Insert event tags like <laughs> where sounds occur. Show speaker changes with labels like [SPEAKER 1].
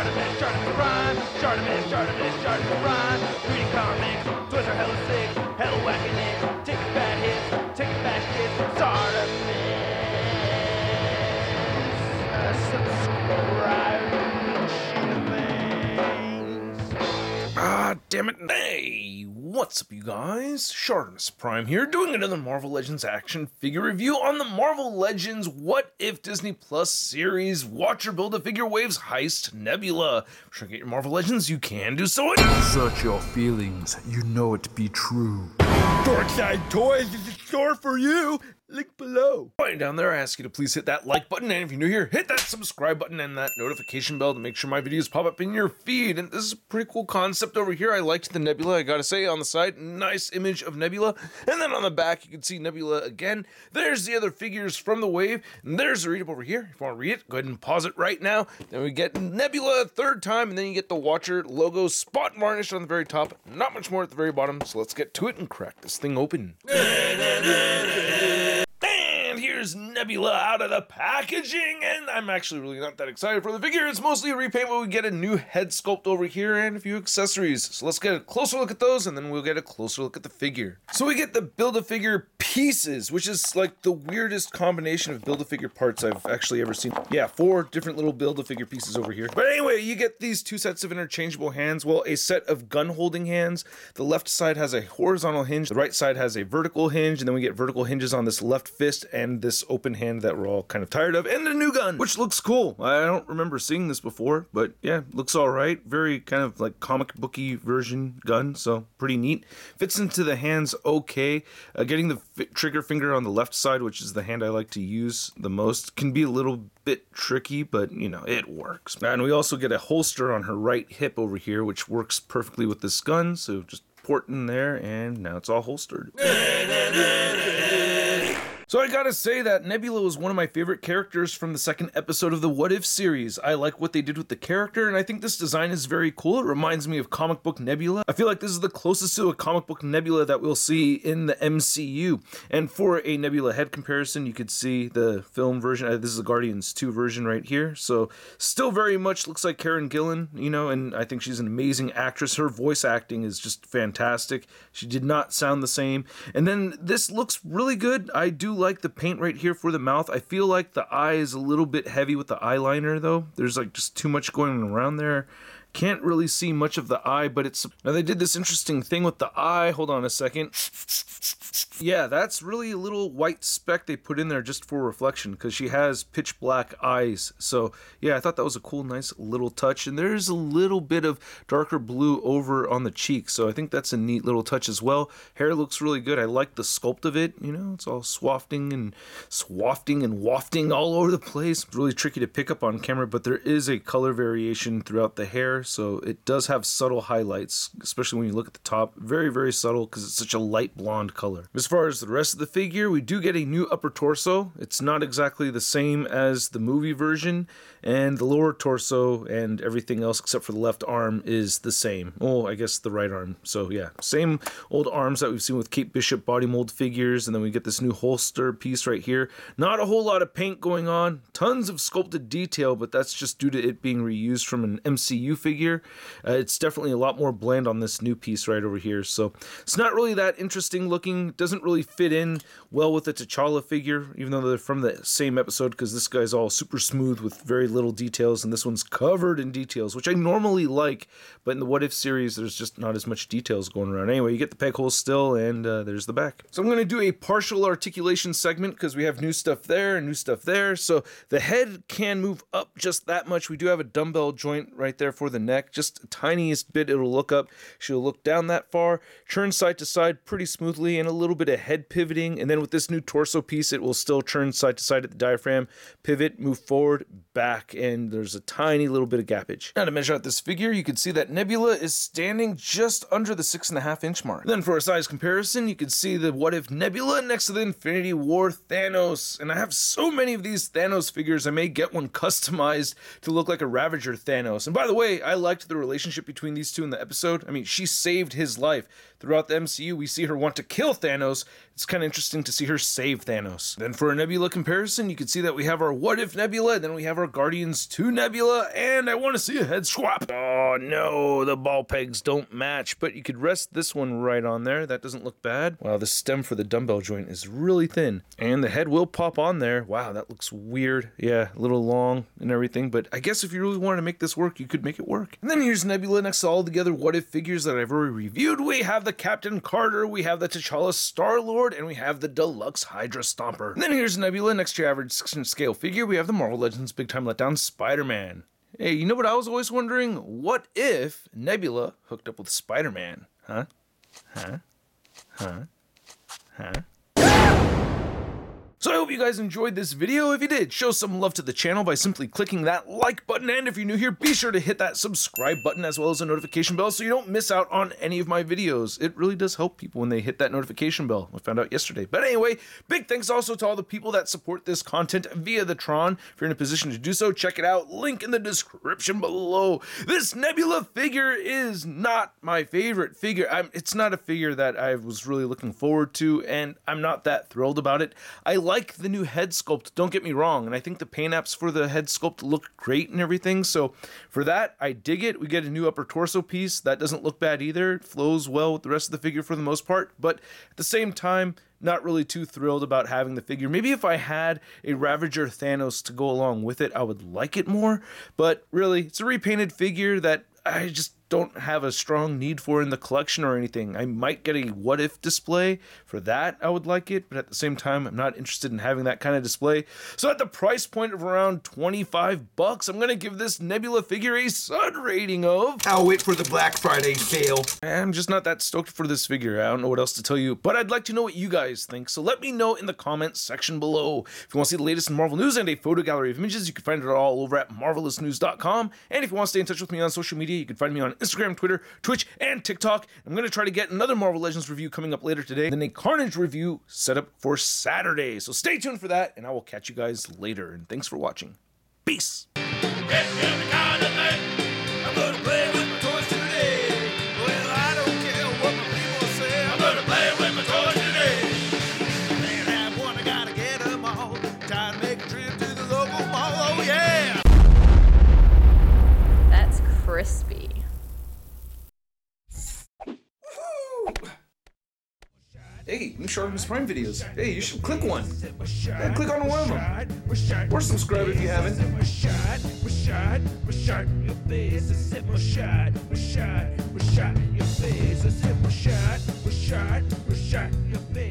[SPEAKER 1] Shartimus, Shartimus Prime, Shartimus, Shartimus, Shartimus Prime.
[SPEAKER 2] Damn it. Hey, what's up, you guys? Shartimus Prime here, doing another Marvel Legends action figure review on the Marvel Legends What If Disney Plus series Watcher Build a Figure Waves Heist Nebula. If you get your Marvel Legends, you can do so.
[SPEAKER 3] Search your feelings. You know it to be true.
[SPEAKER 2] Dorkside Toys is for you. Link below. Down there, I ask you to please hit that like button, and if you're new here, hit that subscribe button and that notification bell to make sure my videos pop up in your feed. And this is a pretty cool concept over here. I liked the Nebula, I gotta say, on the side, nice image of Nebula. And then on the back, you can see Nebula again. There's the other figures from the wave, and there's the read up over here. If you want to read it, go ahead and pause it right now. Then we get Nebula a third time, and then you get the Watcher logo spot varnished on the very top. Not much more at the very bottom, so let's get to it and crack this thing open. And here's Nebula out of the packaging, and I'm actually really not that excited for the figure. It's mostly a repaint, but we get a new head sculpt over here and a few accessories. So let's get a closer look at those, and then we'll get a closer look at the figure. So we get the Build-A-Figure pieces, which is like the weirdest combination of Build-A-Figure parts I've actually ever seen. Yeah, four different little Build-A-Figure pieces over here. But anyway, you get these two sets of interchangeable hands. Well, a set of gun-holding hands. The left side has a horizontal hinge, the right side has a vertical hinge, and then we get vertical hinges on this left fist and this open hand that we're all kind of tired of, and a new gun, which looks cool. I don't remember seeing this before, but yeah, looks all right. Very kind of like comic booky version gun, so pretty neat. Fits into the hands okay. Uh, getting the fi- trigger finger on the left side, which is the hand I like to use the most, can be a little bit tricky, but you know, it works. And we also get a holster on her right hip over here, which works perfectly with this gun, so just port in there, and now it's all holstered. <laughs> So I gotta say that Nebula was one of my favorite characters from the second episode of the What If series. I like what they did with the character, and I think this design is very cool. It reminds me of comic book Nebula. I feel like this is the closest to a comic book Nebula that we'll see in the MCU. And for a Nebula head comparison, you could see the film version. Uh, This is the Guardians 2 version right here. So still very much looks like Karen Gillan, you know, and I think she's an amazing actress. Her voice acting is just fantastic. She did not sound the same. And then this looks really good. I do like the paint right here for the mouth. I feel like the eye is a little bit heavy with the eyeliner though. There's like just too much going around there. Can't really see much of the eye, but it's now they did this interesting thing with the eye. Hold on a second. Yeah, that's really a little white speck they put in there just for reflection because she has pitch black eyes. So, yeah, I thought that was a cool, nice little touch. And there's a little bit of darker blue over on the cheek. So, I think that's a neat little touch as well. Hair looks really good. I like the sculpt of it. You know, it's all swafting and swafting and wafting all over the place. It's really tricky to pick up on camera, but there is a color variation throughout the hair. So, it does have subtle highlights, especially when you look at the top. Very, very subtle because it's such a light blonde color. As far as the rest of the figure, we do get a new upper torso. It's not exactly the same as the movie version, and the lower torso and everything else except for the left arm is the same. Oh, I guess the right arm. So yeah, same old arms that we've seen with Kate Bishop body mold figures, and then we get this new holster piece right here. Not a whole lot of paint going on, tons of sculpted detail, but that's just due to it being reused from an MCU figure. Uh, it's definitely a lot more bland on this new piece right over here. So it's not really that interesting looking. Doesn't really fit in well with the T'Challa figure, even though they're from the same episode, because this guy's all super smooth with very little details, and this one's covered in details, which I normally like, but in the What If series, there's just not as much details going around. Anyway, you get the peg hole still, and uh, there's the back. So I'm going to do a partial articulation segment because we have new stuff there and new stuff there. So the head can move up just that much. We do have a dumbbell joint right there for the neck, just a tiniest bit it'll look up. She'll look down that far, turn side to side pretty smoothly, and a little bit of head pivoting. And then with this new torso piece, it will still turn side to side at the diaphragm, pivot, move forward, back, and there's a tiny little bit of gappage. Now to measure out this figure, you can see that Nebula is standing just under the six and a half inch mark. Then for a size comparison, you can see the What If Nebula next to the Infinity War Thanos. And I have so many of these Thanos figures, I may get one customized to look like a Ravager Thanos. And by the way, I liked the relationship between these two in the episode. I mean, she saved his life. Throughout the MCU, we see her want to kill Thanos. It's kind of interesting to see her save Thanos. Then for a Nebula comparison, you can see that we have our What If Nebula, then we have our Guardians 2 Nebula, and I want to see a head swap. Oh no, the ball pegs don't match, but you could rest this one right on there. That doesn't look bad. Wow, the stem for the dumbbell joint is really thin. And the head will pop on there. Wow, that looks weird. Yeah, a little long and everything, but I guess if you really wanted to make this work, you could make it work. And then here's Nebula next to all the other what if figures that I've already reviewed. We have the Captain Carter, we have the T'Challa Star Lord, and we have the Deluxe Hydra Stomper. And then here's Nebula next to your average 6 inch scale figure. We have the Marvel Legends Big Time Letdown Spider Man. Hey, you know what I was always wondering? What if Nebula hooked up with Spider Man? Huh? Huh? Huh? Huh? So I hope you guys enjoyed this video. If you did, show some love to the channel by simply clicking that like button. And if you're new here, be sure to hit that subscribe button as well as the notification bell so you don't miss out on any of my videos. It really does help people when they hit that notification bell. I found out yesterday. But anyway, big thanks also to all the people that support this content via Patreon. If you're in a position to do so, check it out. Link in the description below. This Nebula figure is not my favorite figure. I'm, it's not a figure that I was really looking forward to, and I'm not that thrilled about it. I like the new head sculpt, don't get me wrong, and I think the paint apps for the head sculpt look great and everything. So for that, I dig it. We get a new upper torso piece that doesn't look bad either. It flows well with the rest of the figure for the most part, but at the same time, not really too thrilled about having the figure. Maybe if I had a Ravager Thanos to go along with it, I would like it more. But really, it's a repainted figure that I just don't have a strong need for in the collection or anything. I might get a what if display for that. I would like it, but at the same time, I'm not interested in having that kind of display. So at the price point of around 25 bucks, I'm going to give this Nebula figure a Sun rating of
[SPEAKER 4] I'll wait for the Black Friday sale.
[SPEAKER 2] I'm just not that stoked for this figure. I don't know what else to tell you, but I'd like to know what you guys think. So let me know in the comments section below. If you want to see the latest in Marvel news and a photo gallery of images, you can find it all over at marvelousnews.com. And if you want to stay in touch with me on social media, you can find me on Instagram, Twitter, Twitch, and TikTok. I'm going to try to get another Marvel Legends review coming up later today, then a Carnage review set up for Saturday. So stay tuned for that, and I will catch you guys later. And thanks for watching. Peace. Prime videos. Hey, you should click one. Yeah, click on one of them. Or subscribe if you haven't.
[SPEAKER 1] Rashad, Rashad, Rashad, your face is it Rashad, Rashad, Rashad, your face is it Rashad, Rashad, Rashad, your face.